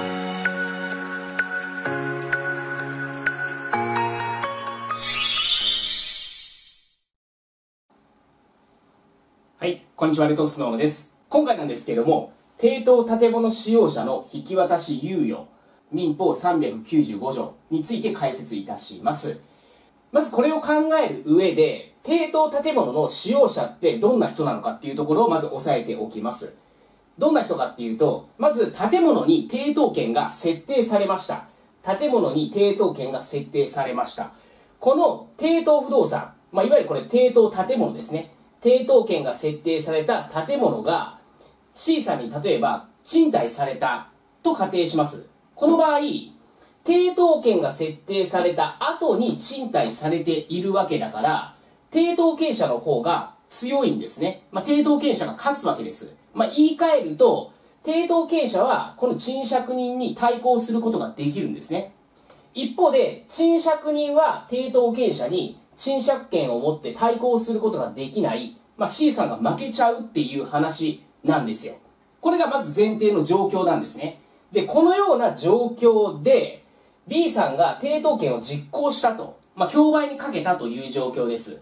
はい、こんにちは、レトスノーです。今回なんですけども、抵当建物使用者の引き渡し猶予、民法395条について解説いたします。まずこれを考える上で、抵当建物の使用者ってどんな人なのかっていうところをまず押さえておきます。どんな人かっていうと、まず建物に抵当権が設定されました。建物に抵当権が設定されました。この抵当不動産、まあ、いわゆるこれ抵当建物ですね。抵当権が設定された建物が C さんに例えば賃貸されたと仮定します。この場合、抵当権が設定された後に賃貸されているわけだから、抵当権者の方が強いんですね。まあ、抵当権者が勝つわけです。まあ、言い換えると、抵当権者はこの賃借人に対抗することができるんですね。一方で、賃借人は抵当権者に賃借権を持って対抗することができない、まあ、C さんが負けちゃうっていう話なんですよ。これがまず前提の状況なんですね。で、このような状況で、B さんが抵当権を実行したと、まあ、競売にかけたという状況です。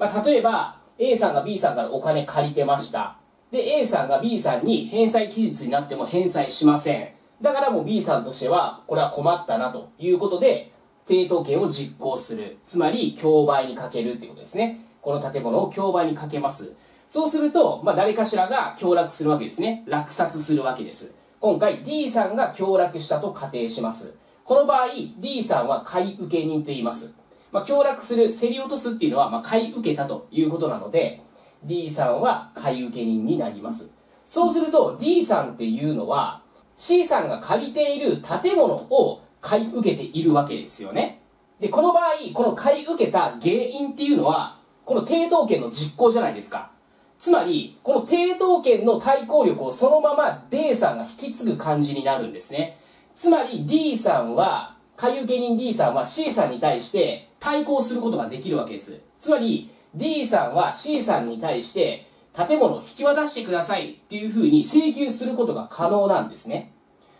まあ、例えば、A さんが B さんからお金借りてました。で、A さんが B さんに返済期日になっても返済しません。だからもう B さんとしては、これは困ったなということで、抵当権を実行する。つまり、競売にかけるっていうことですね。この建物を競売にかけます。そうすると、まあ、誰かしらが協落するわけですね。落札するわけです。今回 D さんが協落したと仮定します。この場合、D さんは買い受け人と言います。まあ、協落する、競り落とすっていうのは、まあ、買い受けたということなので、D さんは買い受け人になります。そうすると、D さんっていうのは、C さんが借りている建物を買い受けているわけですよね。で、この場合、この買い受けた原因っていうのは、この抵当権の実行じゃないですか。つまり、この抵当権の対抗力をそのまま D さんが引き継ぐ感じになるんですね。つまり D さんは、買い受け人 D さんは C さんに対して対抗することができるわけです。つまり、D さんは C さんに対して建物を引き渡してくださいっていうふうに請求することが可能なんですね。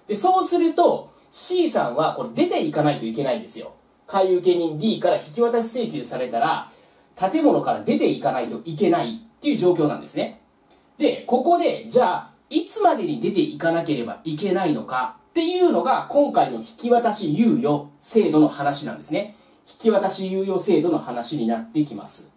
で、そうすると C さんはこれ出ていかないといけないんですよ。買い受け人 D から引き渡し請求されたら建物から出ていかないといけないっていう状況なんですね。で、ここでじゃあいつまでに出ていかなければいけないのかっていうのが今回の引き渡し猶予制度の話なんですね。引き渡し猶予制度の話になってきます。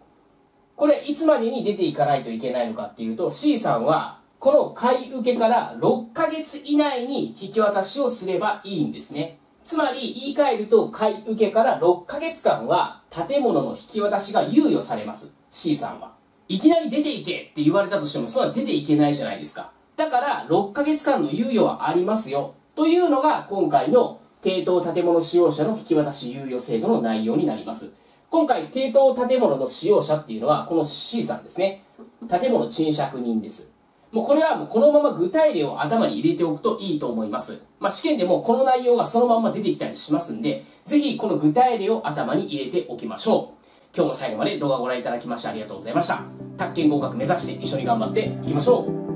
これ、いつまでに出ていかないといけないのかっていうと、C さんは、この買い受けから6ヶ月以内に引き渡しをすればいいんですね。つまり、言い換えると、買い受けから6ヶ月間は、建物の引き渡しが猶予されます。C さんは。いきなり出ていけって言われたとしても、そんな出ていけないじゃないですか。だから、6ヶ月間の猶予はありますよ。というのが、今回の、抵当建物使用者の引き渡し猶予制度の内容になります。今回、抵当建物の使用者っていうのは、この C さんですね。建物賃借人です。もうこれはもうこのまま具体例を頭に入れておくといいと思います。まあ、試験でもこの内容がそのまま出てきたりしますんで、ぜひこの具体例を頭に入れておきましょう。今日も最後まで動画をご覧いただきましてありがとうございました。宅建合格目指して一緒に頑張っていきましょう。